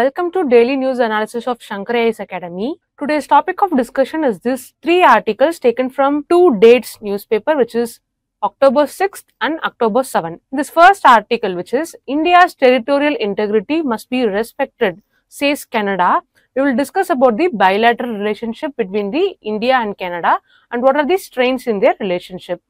Welcome to daily news analysis of Shankar IAS Academy. Today's topic of discussion is this three articles taken from two dates newspaper which is October 6th and October 7th. This first article which is India's territorial integrity must be respected says Canada. We will discuss about the bilateral relationship between the India and Canada and what are the strains in their relationship.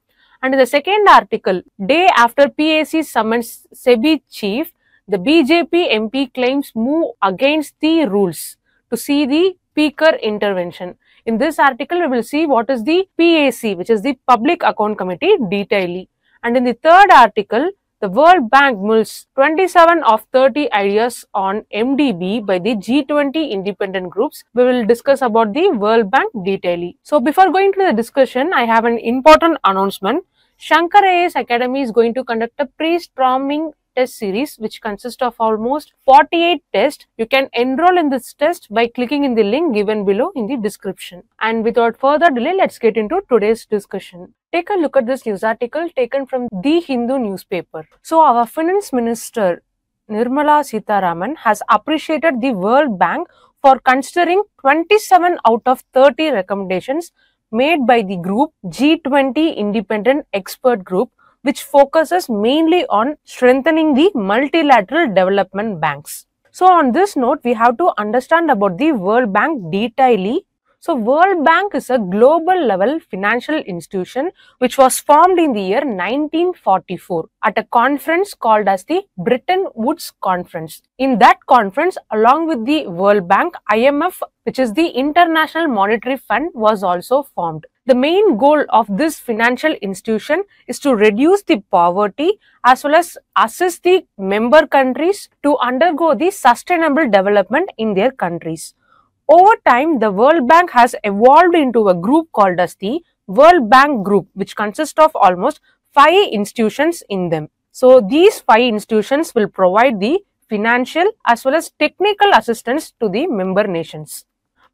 And in the second article, day after PAC summons SEBI chief, the BJP MP claims move against the rules to see the Speaker intervention. In this article, we will see what is the PAC, which is the Public Account Committee, detailedly. And in the third article, the World Bank mulls 27 of 30 ideas on MDB by the G20 independent groups. We will discuss about the World Bank detailedly. So before going to the discussion, I have an important announcement. Shankar IAS Academy is going to conduct a pre-storming test series which consists of almost 48 tests. You can enroll in this test by clicking in the link given below in the description. And without further delay, let's get into today's discussion. Take a look at this news article taken from The Hindu newspaper. So our finance minister Nirmala Sitharaman has appreciated the World Bank for considering 27 out of 30 recommendations made by the group G20 Independent Expert Group which focuses mainly on strengthening the multilateral development banks. So on this note, we have to understand about the World Bank detailedly. So World Bank is a global level financial institution which was formed in the year 1944 at a conference called as the Bretton Woods Conference. In that conference, along with the World Bank, IMF, which is the International Monetary Fund, was also formed. The main goal of this financial institution is to reduce the poverty as well as assist the member countries to undergo the sustainable development in their countries. Over time, the World Bank has evolved into a group called as the World Bank Group, which consists of almost five institutions in them. So, these five institutions will provide the financial as well as technical assistance to the member nations.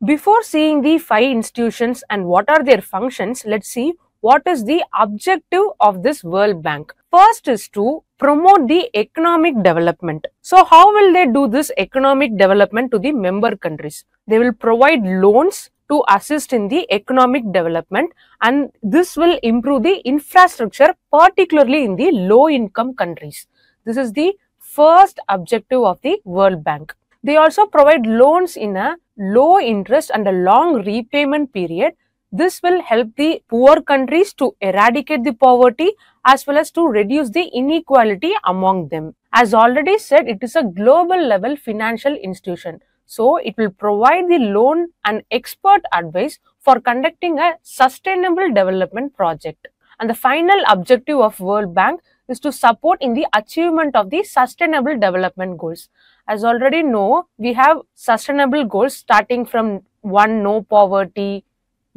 Before seeing the five institutions and what are their functions, let's see what is the objective of this World Bank. First is to promote the economic development. So how will they do this economic development to the member countries? They will provide loans to assist in the economic development and this will improve the infrastructure particularly in the low income countries. This is the first objective of the World Bank. They also provide loans in a low interest and a long repayment period. This will help the poor countries to eradicate the poverty as well as to reduce the inequality among them. As already said, it is a global level financial institution. So, it will provide the loan and expert advice for conducting a sustainable development project. And the final objective of World Bank is to support in the achievement of the sustainable development goals. As already know, we have sustainable goals starting from one, no poverty,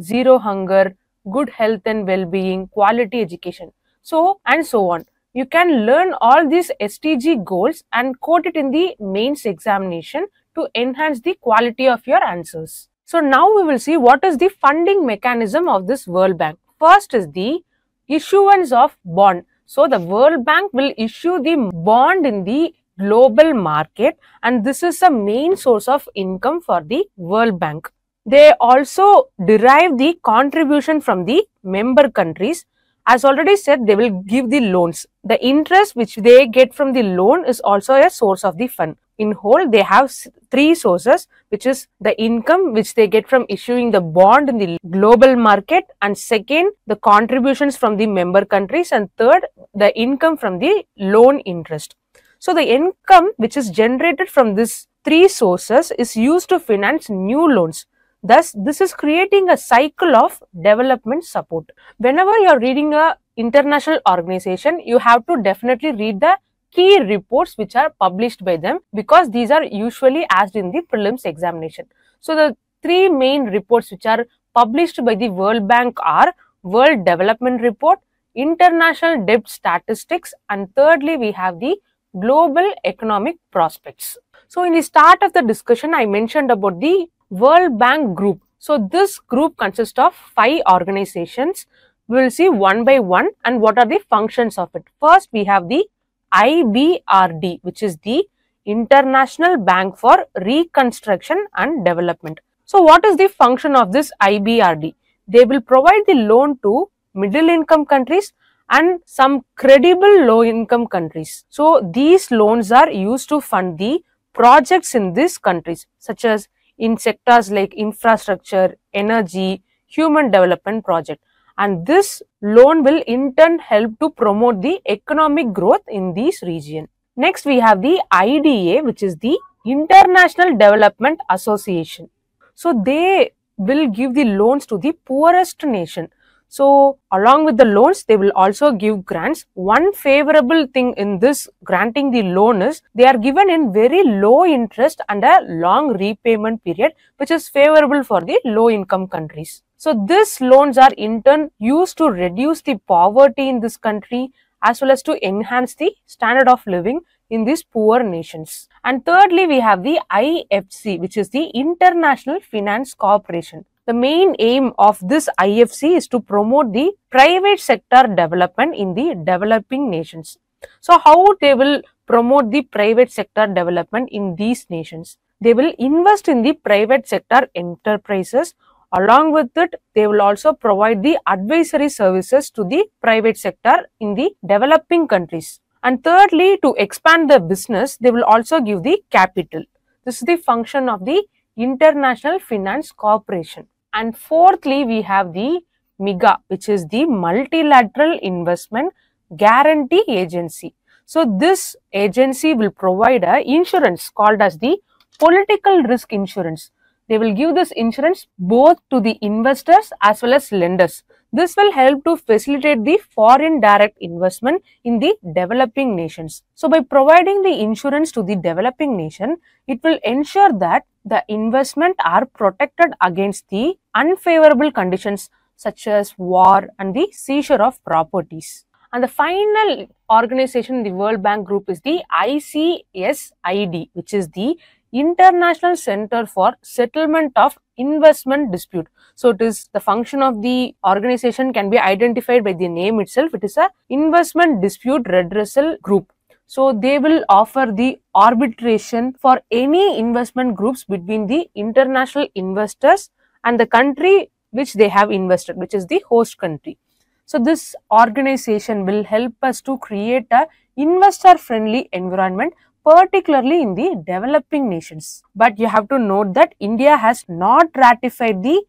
zero hunger, good health and well-being, quality education. So, and so on. You can learn all these SDG goals and quote it in the mains examination to enhance the quality of your answers. So now we will see what is the funding mechanism of this World Bank. First is the issuance of bond. So the World Bank will issue the bond in the global market and this is the main source of income for the World Bank. They also derive the contribution from the member countries. As already said, they will give the loans. The interest which they get from the loan is also a source of the fund. In whole, they have three sources, which is the income which they get from issuing the bond in the global market and second, the contributions from the member countries and third, the income from the loan interest. So the income which is generated from these three sources is used to finance new loans. Thus, this is creating a cycle of development support. Whenever you are reading a international organization, you have to definitely read the key reports which are published by them because these are usually asked in the prelims examination. So, the three main reports which are published by the World Bank are World Development Report, International Debt Statistics and thirdly we have the Global Economic Prospects. So, in the start of the discussion I mentioned about the World Bank Group. So, this group consists of five organizations. We will see one by one and what are the functions of it. First, we have the IBRD, which is the International Bank for Reconstruction and Development. So what is the function of this IBRD? They will provide the loan to middle income countries and some credible low income countries. So these loans are used to fund the projects in these countries such as in sectors like infrastructure, energy, human development project and this loan will in turn help to promote the economic growth in this region. Next we have the IDA which is the International Development Association. So they will give the loans to the poorest nation so along with the loans, they will also give grants. One favorable thing in this granting the loan is they are given in very low interest and a long repayment period, which is favorable for the low income countries. So these loans are in turn used to reduce the poverty in this country as well as to enhance the standard of living in these poor nations. And thirdly, we have the IFC, which is the International Finance Corporation. The main aim of this IFC is to promote the private sector development in the developing nations. So how they will promote the private sector development in these nations? They will invest in the private sector enterprises. Along with it, they will also provide the advisory services to the private sector in the developing countries. And thirdly, to expand the business, they will also give the capital. This is the function of the International Finance Corporation. And fourthly, we have the MIGA, which is the Multilateral Investment Guarantee Agency. So this agency will provide a insurance called as the political risk insurance. They will give this insurance both to the investors as well as lenders. This will help to facilitate the foreign direct investment in the developing nations. So by providing the insurance to the developing nation, it will ensure that the investment are protected against the unfavorable conditions such as war and the seizure of properties. And the final organization in the World Bank Group is the ICSID, which is the International Center for Settlement of Investment Dispute. So it is the function of the organization can be identified by the name itself. It is a investment dispute redressal group. So they will offer the arbitration for any investment groups between the international investors and the country which they have invested, which is the host country. So this organization will help us to create a investor friendly environment particularly in the developing nations. But you have to note that India has not ratified the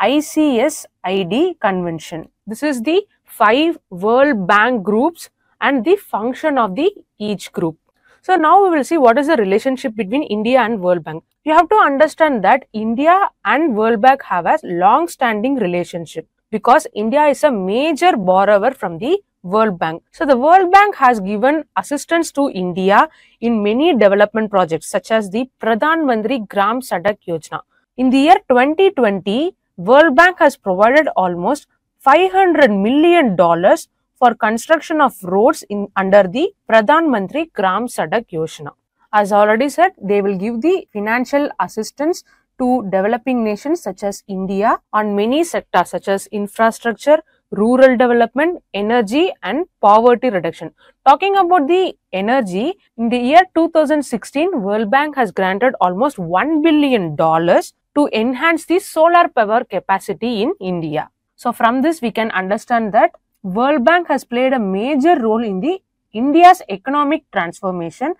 ICSID convention. This is the five World Bank groups and the function of the each group. So now we will see what is the relationship between India and World Bank. You have to understand that India and World Bank have a long-standing relationship because India is a major borrower from the World Bank. So the World Bank has given assistance to India in many development projects such as the Pradhan Mantri Gram Sadak Yojana. In the year 2020, World Bank has provided almost 500 million dollars for construction of roads in under the Pradhan Mantri Gram Sadak Yojana. As already said, they will give the financial assistance to developing nations such as India on many sectors such as infrastructure, rural development, energy and poverty reduction. Talking about the energy, in the year 2016, World Bank has granted almost $1 billion to enhance the solar power capacity in India. So from this, we can understand that World Bank has played a major role in the India's economic transformation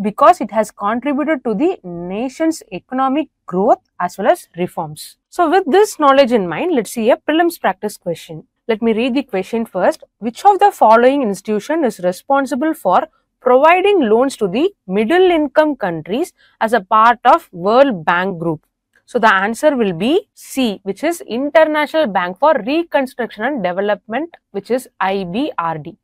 because it has contributed to the nation's economic growth as well as reforms. So with this knowledge in mind, let's see a prelims practice question. Let me read the question first. Which of the following institution is responsible for providing loans to the middle income countries as a part of World Bank Group? So the answer will be C, which is International Bank for Reconstruction and Development, which is IBRD.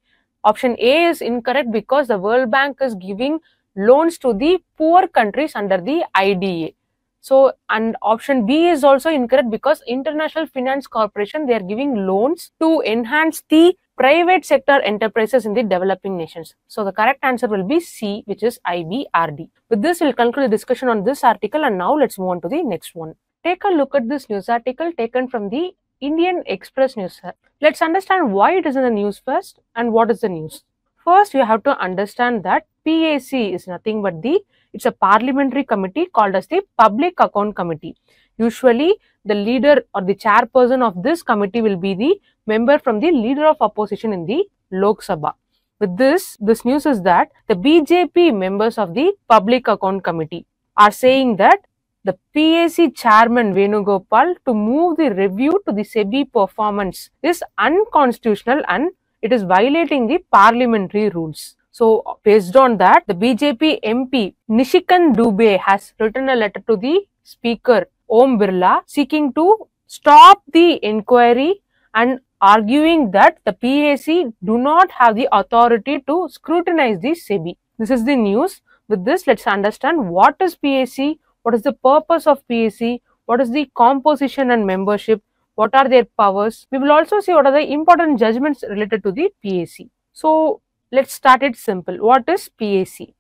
Option A is incorrect because the World Bank is giving loans to the poor countries under the IDA. So, and option B is also incorrect because International Finance Corporation, they are giving loans to enhance the private sector enterprises in the developing nations. So, the correct answer will be C, which is IBRD. With this, we'll conclude the discussion on this article and now let's move on to the next one. Take a look at this news article taken from the Indian Express News. Let's understand why it is in the news first and what is the news. First, you have to understand that PAC is nothing but the it's a parliamentary committee called as the Public Account Committee. Usually, the leader or the chairperson of this committee will be the member from the leader of opposition in the Lok Sabha. With this, this news is that the BJP members of the Public Account Committee are saying that the PAC chairman Venugopal to move the review to the SEBI performance is unconstitutional and it is violating the parliamentary rules. So, based on that, the BJP MP Nishikant Dubey has written a letter to the Speaker Om Birla seeking to stop the inquiry and arguing that the PAC do not have the authority to scrutinize the SEBI. This is the news. With this, let's understand what is PAC, what is the purpose of PAC, what is the composition and membership, what are their powers. We will also see what are the important judgments related to the PAC. So, let's start it simple. What is PAC?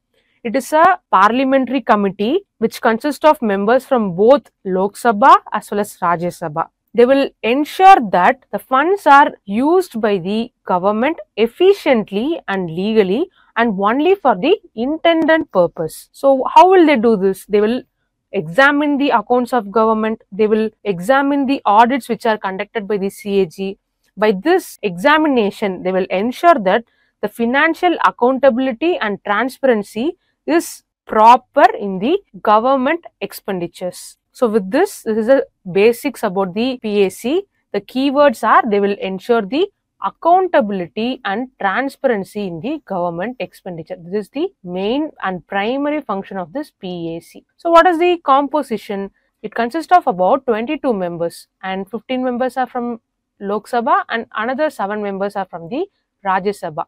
It is a parliamentary committee which consists of members from both Lok Sabha as well as Rajya Sabha. They will ensure that the funds are used by the government efficiently and legally and only for the intended purpose. So, how will they do this? They will examine the accounts of government, they will examine the audits which are conducted by the CAG. By this examination, they will ensure that the financial accountability and transparency is proper in the government expenditures. So with this, this is the basics about the PAC. The keywords are they will ensure the accountability and transparency in the government expenditure. This is the main and primary function of this PAC. So what is the composition? It consists of about 22 members and 15 members are from Lok Sabha and another 7 members are from the Rajya Sabha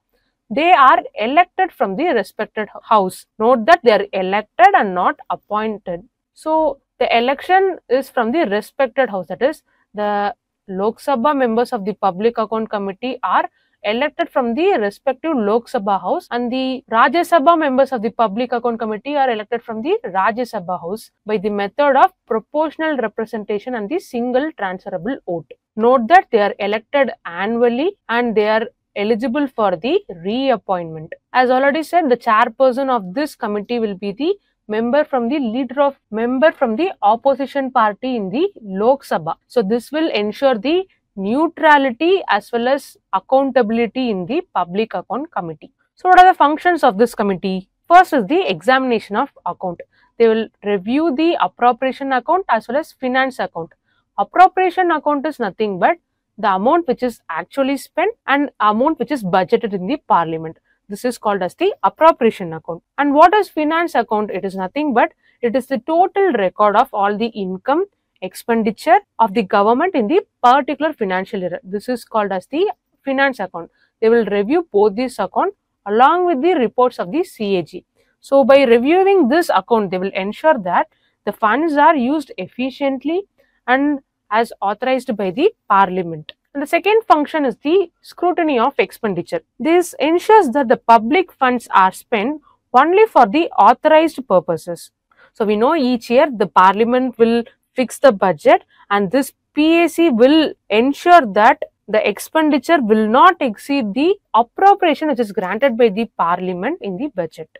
they are elected from the respected house. Note that they are elected and not appointed. So, the election is from the respected house. That is, the Lok Sabha members of the Public Account Committee are elected from the respective Lok Sabha house and the Rajya Sabha members of the Public Account Committee are elected from the Rajya Sabha house by the method of proportional representation and the single transferable vote. Note that they are elected annually and they are eligible for the reappointment. As already said, the chairperson of this committee will be the member from the leader of member from the opposition party in the Lok Sabha. So this will ensure the neutrality as well as accountability in the public account committee. So what are the functions of this committee? First is the examination of account. They will review the appropriation account as well as finance account. Appropriation account is nothing but the amount which is actually spent and amount which is budgeted in the parliament. This is called as the appropriation account. And what is finance account? It is nothing but it is the total record of all the income, expenditure of the government in the particular financial year. This is called as the finance account. They will review both this account along with the reports of the CAG. So, by reviewing this account, they will ensure that the funds are used efficiently and as authorized by the parliament. And the second function is the scrutiny of expenditure. This ensures that the public funds are spent only for the authorized purposes. So we know each year the parliament will fix the budget and this PAC will ensure that the expenditure will not exceed the appropriation which is granted by the parliament in the budget.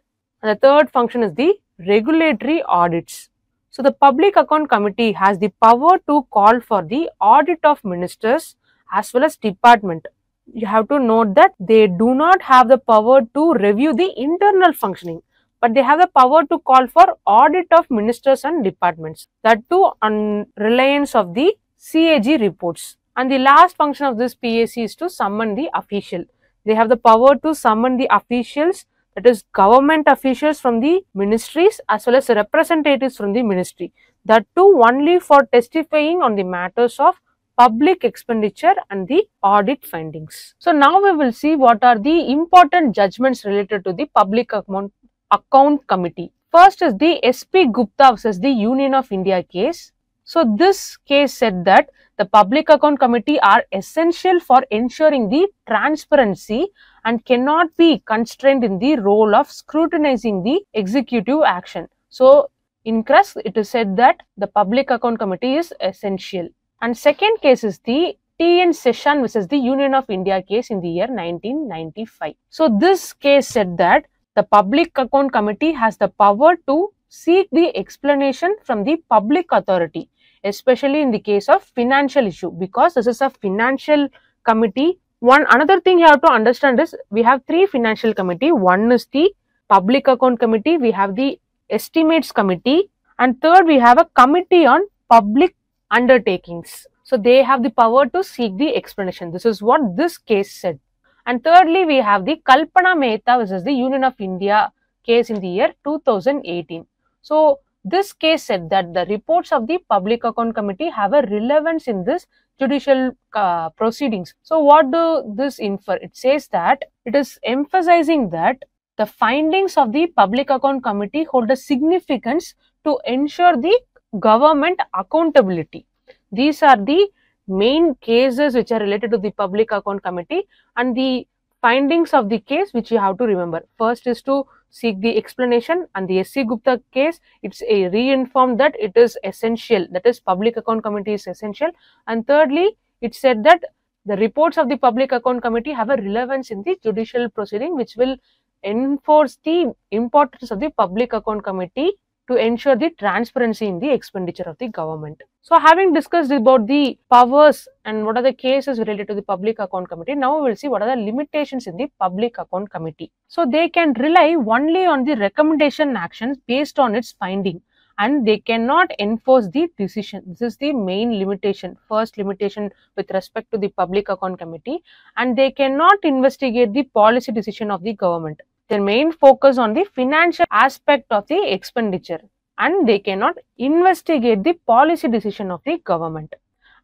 And the third function is the regulatory audits. So the Public Account Committee has the power to call for the audit of ministers as well as department. You have to note that they do not have the power to review the internal functioning, but they have the power to call for audit of ministers and departments. That too on reliance of the CAG reports. And the last function of this PAC is to summon the official. They have the power to summon the officials that is government officials from the ministries as well as representatives from the ministry. That too only for testifying on the matters of public expenditure and the audit findings. So now we will see what are the important judgments related to the public account, account committee. First is the SP Gupta versus the Union of India case. So this case said that the public account committee are essential for ensuring the transparency and cannot be constrained in the role of scrutinizing the executive action. So, in CRUS, it is said that the public account committee is essential. And second case is the TN Seshan versus the Union of India case in the year 1995. So, this case said that the public account committee has the power to seek the explanation from the public authority, especially in the case of financial issue, because this is a financial committee. One another thing you have to understand is we have three financial committee. One is the public account committee, we have the estimates committee, and third we have a committee on public undertakings. So they have the power to seek the explanation. This is what this case said. And thirdly, we have the Kalpana Mehta versus the Union of India case in the year 2018. So this case said that the reports of the Public Account Committee have a relevance in this judicial uh, proceedings. So what do this infer? It says that it is emphasizing that the findings of the Public Account Committee hold a significance to ensure the government accountability. These are the main cases which are related to the Public Account Committee and the findings of the case which you have to remember. First is to seek the explanation and the SC Gupta case, it's a reinformed that it is essential, that is Public Account Committee is essential. And thirdly, it said that the reports of the Public Account Committee have a relevance in the judicial proceeding which will enforce the importance of the Public Account Committee to ensure the transparency in the expenditure of the government. So having discussed about the powers and what are the cases related to the public account committee, now we will see what are the limitations in the public account committee. So they can rely only on the recommendation actions based on its finding and they cannot enforce the decision. This is the main limitation, first limitation with respect to the public account committee and they cannot investigate the policy decision of the government their main focus on the financial aspect of the expenditure and they cannot investigate the policy decision of the government.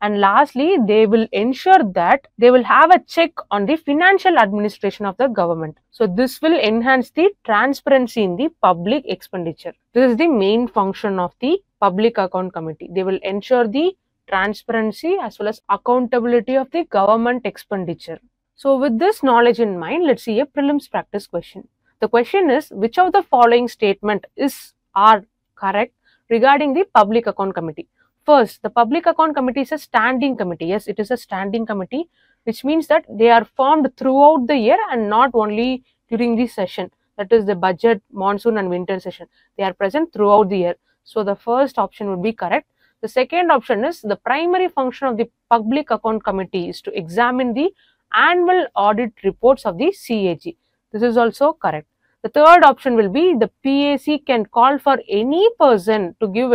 And lastly, they will ensure that they will have a check on the financial administration of the government. So this will enhance the transparency in the public expenditure. This is the main function of the public account committee. They will ensure the transparency as well as accountability of the government expenditure. So with this knowledge in mind, let's see a prelims practice question. The question is, which of the following statement is are correct regarding the public account committee? First, the public account committee is a standing committee. Yes, it is a standing committee, which means that they are formed throughout the year and not only during the session. That is the budget, monsoon and winter session. They are present throughout the year. So the first option would be correct. The second option is the primary function of the public account committee is to examine the annual audit reports of the CAG. This is also correct. The third option will be the PAC can call for any person to give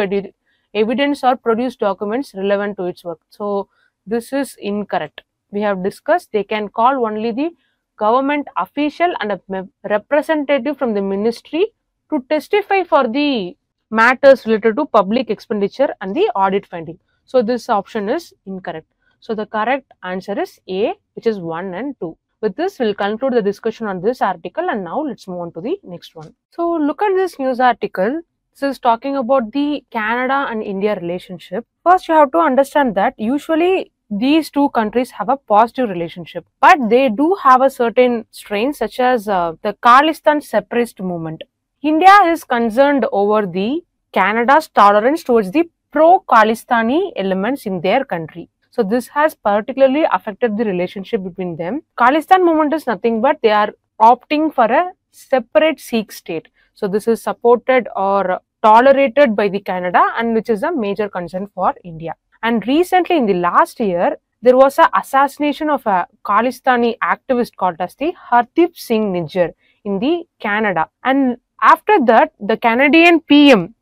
evidence or produce documents relevant to its work. So, this is incorrect. We have discussed they can call only the government official and a representative from the ministry to testify for the matters related to public expenditure and the audit finding. So, this option is incorrect. So the correct answer is A, which is 1 and 2. With this, we'll conclude the discussion on this article and now let's move on to the next one. So look at this news article. This is talking about the Canada and India relationship. First, you have to understand that usually these two countries have a positive relationship, but they do have a certain strain such as uh, the Khalistan separatist movement. India is concerned over the Canada's tolerance towards the pro-Khalistani elements in their country. So this has particularly affected the relationship between them. Khalistan movement is nothing but they are opting for a separate Sikh state. So this is supported or tolerated by the Canada and which is a major concern for India. And recently in the last year, there was an assassination of a Khalistani activist called as the Hardeep Singh Nijjar in the Canada. And after that, the Canadian PM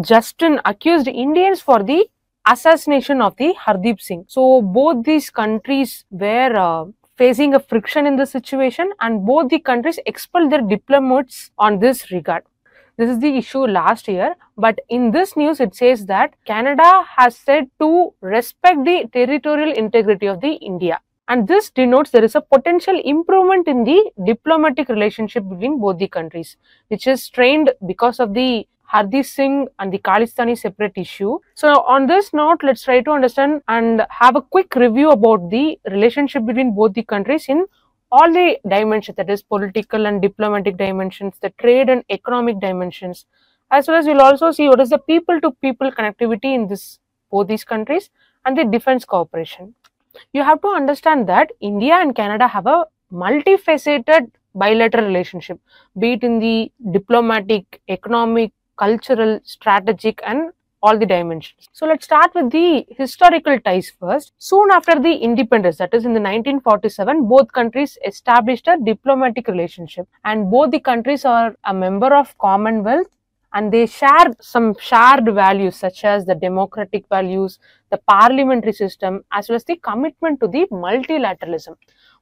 Justin accused Indians for the assassination of the Hardeep Singh. So both these countries were uh, facing a friction in the situation and both the countries expelled their diplomats on this regard. This is the issue last year, but in this news it says that Canada has said to respect the territorial integrity of the India. And this denotes there is a potential improvement in the diplomatic relationship between both the countries, which is strained because of the Hardeep Singh and the Khalistani separate issue. So on this note, let's try to understand and have a quick review about the relationship between both the countries in all the dimensions, that is political and diplomatic dimensions, the trade and economic dimensions, as well as we'll also see what is the people-to-people -people connectivity in this both these countries and the defense cooperation. You have to understand that India and Canada have a multifaceted bilateral relationship, be it in the diplomatic, economic, cultural, strategic, and all the dimensions. So let's start with the historical ties first. Soon after the independence, that is in the 1947, both countries established a diplomatic relationship and both the countries are a member of Commonwealth and they share some shared values such as the democratic values, the parliamentary system as well as the commitment to the multilateralism.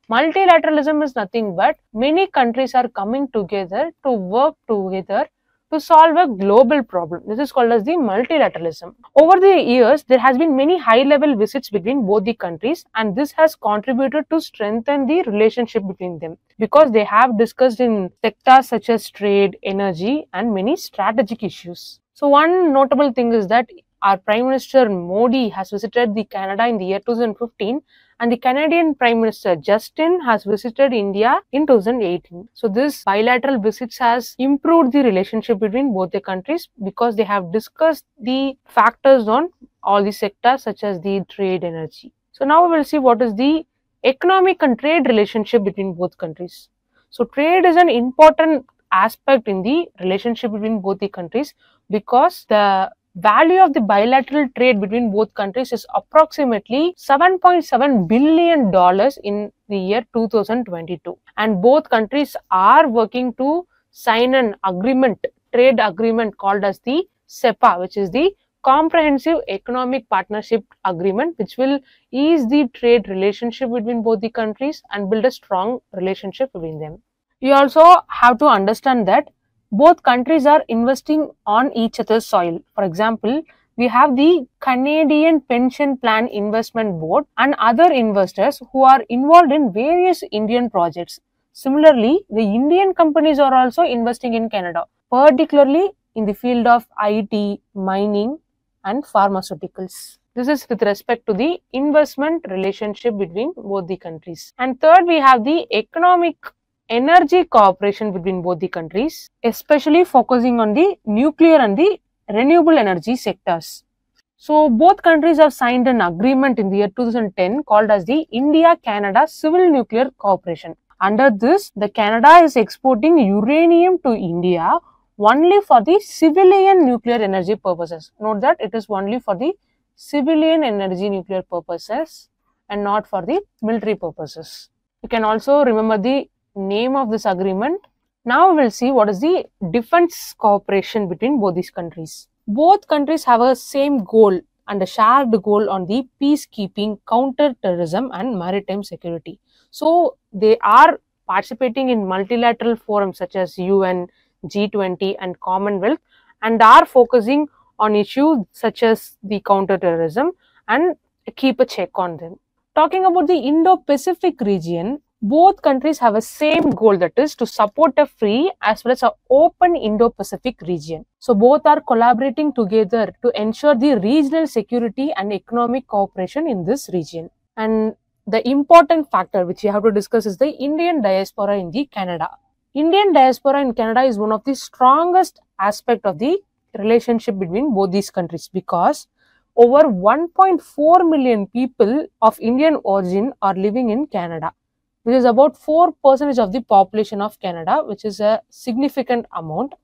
Multilateralism is nothing but many countries are coming together to work together to solve a global problem. This is called as the multilateralism. Over the years, there has been many high-level visits between both the countries and this has contributed to strengthen the relationship between them because they have discussed in sectors such as trade, energy and many strategic issues. So one notable thing is that our Prime Minister Modi has visited the Canada in the year 2015 and the Canadian Prime Minister Justin has visited India in 2018. So this bilateral visits has improved the relationship between both the countries because they have discussed the factors on all the sectors such as the trade energy. So now we will see what is the economic and trade relationship between both countries. So trade is an important aspect in the relationship between both the countries because the value of the bilateral trade between both countries is approximately 7.7 billion dollars in the year 2022 and both countries are working to sign an agreement trade agreement called as the CEPA which is the comprehensive economic partnership agreement which will ease the trade relationship between both the countries and build a strong relationship between them. You also have to understand that both countries are investing on each other's soil. For example, we have the Canadian Pension Plan Investment Board and other investors who are involved in various Indian projects. Similarly, the Indian companies are also investing in Canada, particularly in the field of IT, mining, and pharmaceuticals. This is with respect to the investment relationship between both the countries. And third, we have the economic energy cooperation between both the countries, especially focusing on the nuclear and the renewable energy sectors. So both countries have signed an agreement in the year 2010 called as the India-Canada Civil Nuclear Cooperation. Under this, the Canada is exporting uranium to India only for the civilian nuclear energy purposes. Note that it is only for the civilian energy nuclear purposes and not for the military purposes. You can also remember the name of this agreement. Now we will see what is the defense cooperation between both these countries. Both countries have a same goal and a shared goal on the peacekeeping, counter-terrorism and maritime security. So they are participating in multilateral forums such as UN, G20 and Commonwealth and are focusing on issues such as the counter-terrorism and keep a check on them. Talking about the Indo-Pacific region, both countries have a same goal that is to support a free as well as an open Indo-Pacific region. So both are collaborating together to ensure the regional security and economic cooperation in this region. And the important factor which you have to discuss is the Indian diaspora in the Canada. Indian diaspora in Canada is one of the strongest aspect of the relationship between both these countries because over 1.4 million people of Indian origin are living in Canada which is about 4% of the population of Canada, which is a significant amount.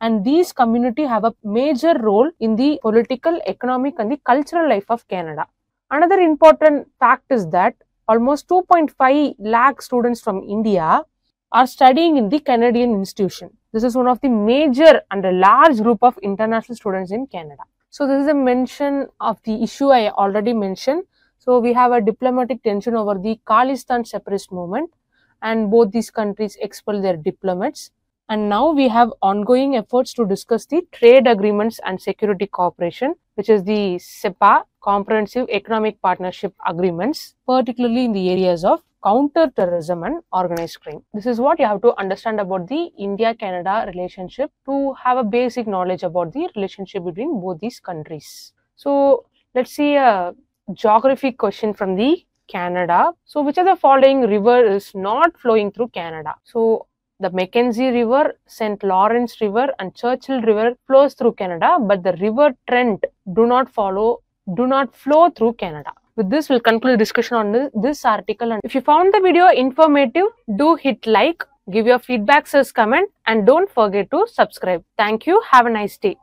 And these community have a major role in the political, economic and the cultural life of Canada. Another important fact is that almost 2.5 lakh students from India are studying in the Canadian institution. This is one of the major and a large group of international students in Canada. So this is a mention of the issue I already mentioned so we have a diplomatic tension over the Khalistan separatist movement and both these countries expel their diplomats. And now we have ongoing efforts to discuss the trade agreements and security cooperation, which is the CEPA, Comprehensive Economic Partnership Agreements, particularly in the areas of counter-terrorism and organized crime. This is what you have to understand about the India-Canada relationship to have a basic knowledge about the relationship between both these countries. So let's see a geography question from the Canada. So which of the following river is not flowing through Canada? So the Mackenzie River, St. Lawrence River and Churchill River flows through Canada, but the River Trent do not follow, do not flow through Canada. With this, we'll conclude discussion on this, this article. And if you found the video informative, do hit like Give your feedback, as comment and don't forget to subscribe. Thank you. Have a nice day.